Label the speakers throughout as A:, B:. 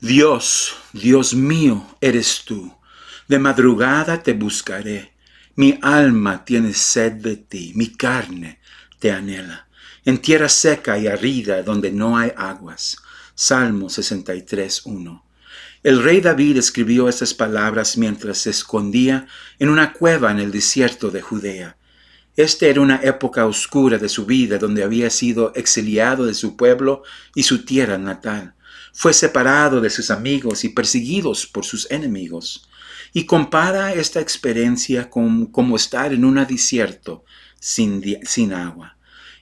A: Dios, Dios mío, eres tú. De madrugada te buscaré. Mi alma tiene sed de ti, mi carne te anhela. En tierra seca y arida donde no hay aguas. Salmo 63, 1. El rey David escribió estas palabras mientras se escondía en una cueva en el desierto de Judea. Esta era una época oscura de su vida donde había sido exiliado de su pueblo y su tierra natal. Fue separado de sus amigos y perseguidos por sus enemigos. Y compara esta experiencia con como estar en un desierto sin, sin agua.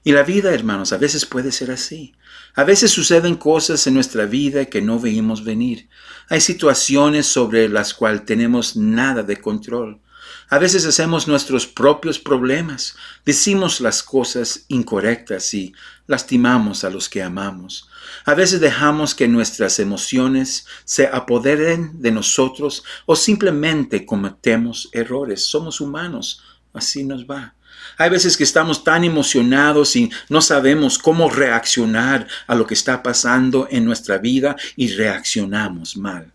A: Y la vida, hermanos, a veces puede ser así. A veces suceden cosas en nuestra vida que no veíamos venir. Hay situaciones sobre las cuales tenemos nada de control. A veces hacemos nuestros propios problemas, decimos las cosas incorrectas y lastimamos a los que amamos. A veces dejamos que nuestras emociones se apoderen de nosotros o simplemente cometemos errores. Somos humanos, así nos va. Hay veces que estamos tan emocionados y no sabemos cómo reaccionar a lo que está pasando en nuestra vida y reaccionamos mal.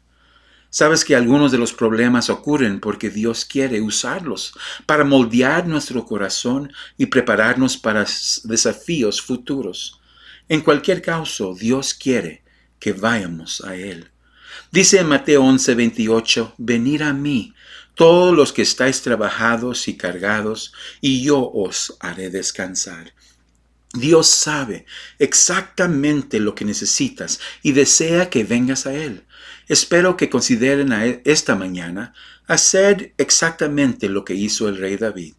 A: Sabes que algunos de los problemas ocurren porque Dios quiere usarlos para moldear nuestro corazón y prepararnos para desafíos futuros. En cualquier caso, Dios quiere que vayamos a Él. Dice en Mateo 11, 28, venid a mí, todos los que estáis trabajados y cargados, y yo os haré descansar. Dios sabe exactamente lo que necesitas y desea que vengas a Él. Espero que consideren a e, esta mañana hacer exactamente lo que hizo el rey David.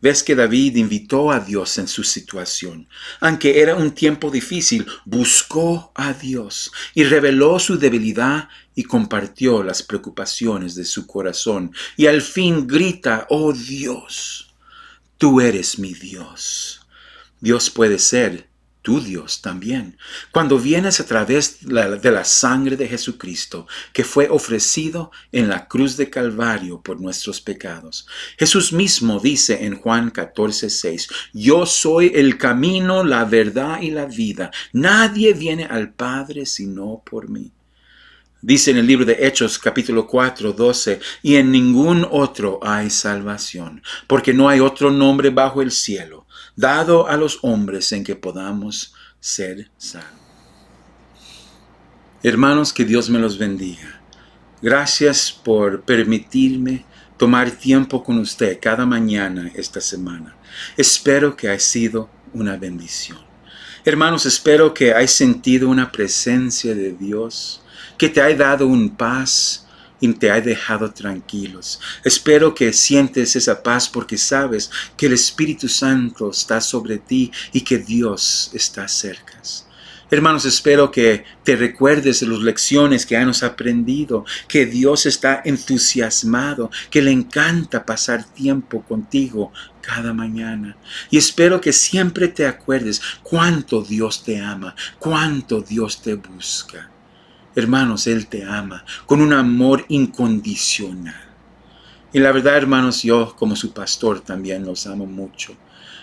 A: Ves que David invitó a Dios en su situación. Aunque era un tiempo difícil, buscó a Dios y reveló su debilidad y compartió las preocupaciones de su corazón. Y al fin grita, oh Dios, tú eres mi Dios. Dios puede ser tu Dios también. Cuando vienes a través de la sangre de Jesucristo, que fue ofrecido en la cruz de Calvario por nuestros pecados. Jesús mismo dice en Juan 14, 6, Yo soy el camino, la verdad y la vida. Nadie viene al Padre sino por mí. Dice en el libro de Hechos capítulo 4, 12, y en ningún otro hay salvación, porque no hay otro nombre bajo el cielo dado a los hombres en que podamos ser salvos. Hermanos, que Dios me los bendiga. Gracias por permitirme tomar tiempo con usted cada mañana esta semana. Espero que haya sido una bendición. Hermanos, espero que hayas sentido una presencia de Dios, que te haya dado un paz, y te ha dejado tranquilos. Espero que sientes esa paz porque sabes que el Espíritu Santo está sobre ti y que Dios está cerca. Hermanos, espero que te recuerdes de las lecciones que hemos aprendido, que Dios está entusiasmado, que le encanta pasar tiempo contigo cada mañana. Y espero que siempre te acuerdes cuánto Dios te ama, cuánto Dios te busca. Hermanos, Él te ama con un amor incondicional. Y la verdad, hermanos, yo como su pastor también los amo mucho.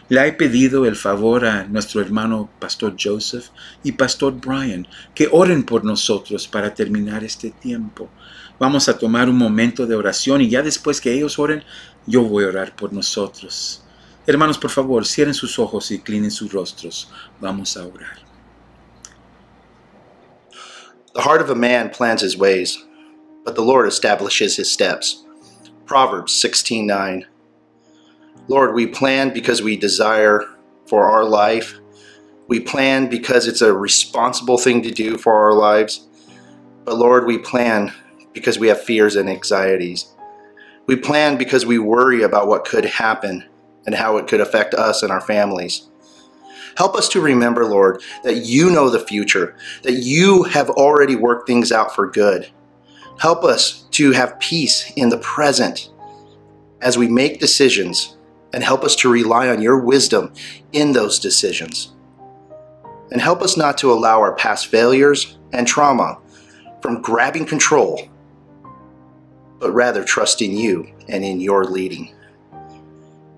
A: Le he pedido el favor a nuestro hermano Pastor Joseph y Pastor Brian que oren por nosotros para terminar este tiempo. Vamos a tomar un momento de oración y ya después que ellos oren, yo voy a orar por nosotros. Hermanos, por favor, cierren sus ojos y inclinen sus rostros. Vamos a orar.
B: The heart of a man plans his ways, but the Lord establishes his steps. Proverbs 16:9. Lord, we plan because we desire for our life. We plan because it's a responsible thing to do for our lives. But Lord, we plan because we have fears and anxieties. We plan because we worry about what could happen and how it could affect us and our families. Help us to remember, Lord, that you know the future, that you have already worked things out for good. Help us to have peace in the present as we make decisions, and help us to rely on your wisdom in those decisions. And help us not to allow our past failures and trauma from grabbing control, but rather trusting you and in your leading.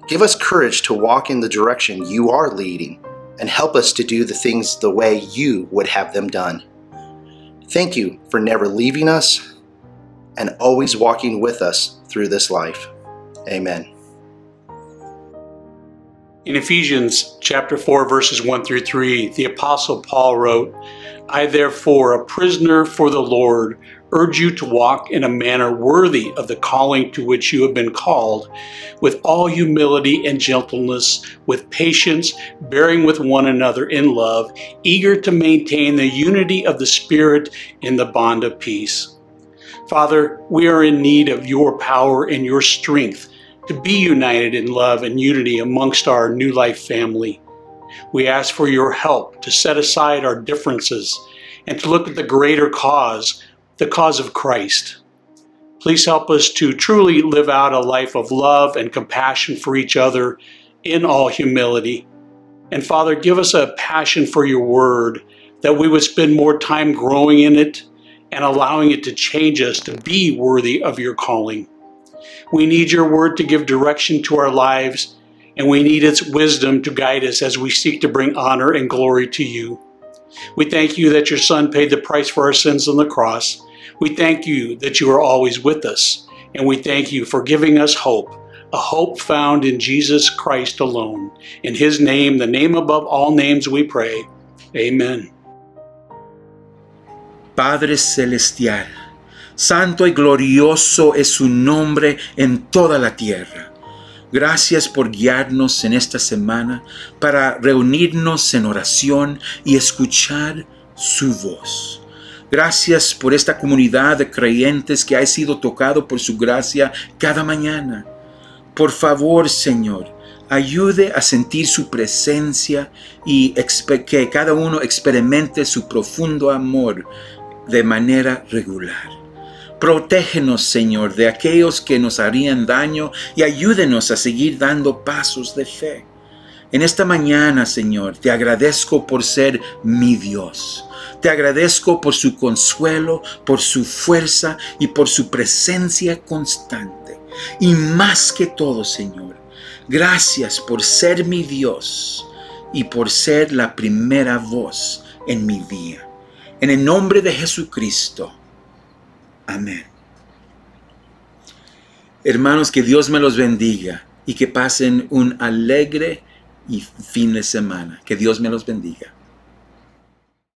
B: Give us courage to walk in the direction you are leading and help us to do the things the way you would have them done. Thank you for never leaving us and always walking with us through this life. Amen.
C: In Ephesians chapter 4 verses 1 through 3, the apostle Paul wrote, I therefore, a prisoner for the Lord, urge you to walk in a manner worthy of the calling to which you have been called, with all humility and gentleness, with patience, bearing with one another in love, eager to maintain the unity of the Spirit in the bond of peace. Father, we are in need of your power and your strength to be united in love and unity amongst our new life family. We ask for your help to set aside our differences and to look at the greater cause, the cause of Christ. Please help us to truly live out a life of love and compassion for each other in all humility. And Father, give us a passion for your word that we would spend more time growing in it and allowing it to change us to be worthy of your calling. We need your word to give direction to our lives, and we need its wisdom to guide us as we seek to bring honor and glory to you. We thank you that your Son paid the price for our sins on the cross. We thank you that you are always with us, and we thank you for giving us hope, a hope found in Jesus Christ alone. In his name, the name above all names, we pray. Amen.
A: Padre Celestial, Santo y glorioso es su nombre en toda la tierra. Gracias por guiarnos en esta semana para reunirnos en oración y escuchar su voz. Gracias por esta comunidad de creyentes que ha sido tocado por su gracia cada mañana. Por favor, Señor, ayude a sentir su presencia y que cada uno experimente su profundo amor de manera regular. Protégenos, Señor, de aquellos que nos harían daño y ayúdenos a seguir dando pasos de fe. En esta mañana, Señor, te agradezco por ser mi Dios. Te agradezco por su consuelo, por su fuerza y por su presencia constante. Y más que todo, Señor, gracias por ser mi Dios y por ser la primera voz en mi día. En el nombre de Jesucristo. Amén. Hermanos, que Dios me los bendiga y que pasen un alegre y fin de semana. Que Dios me los bendiga.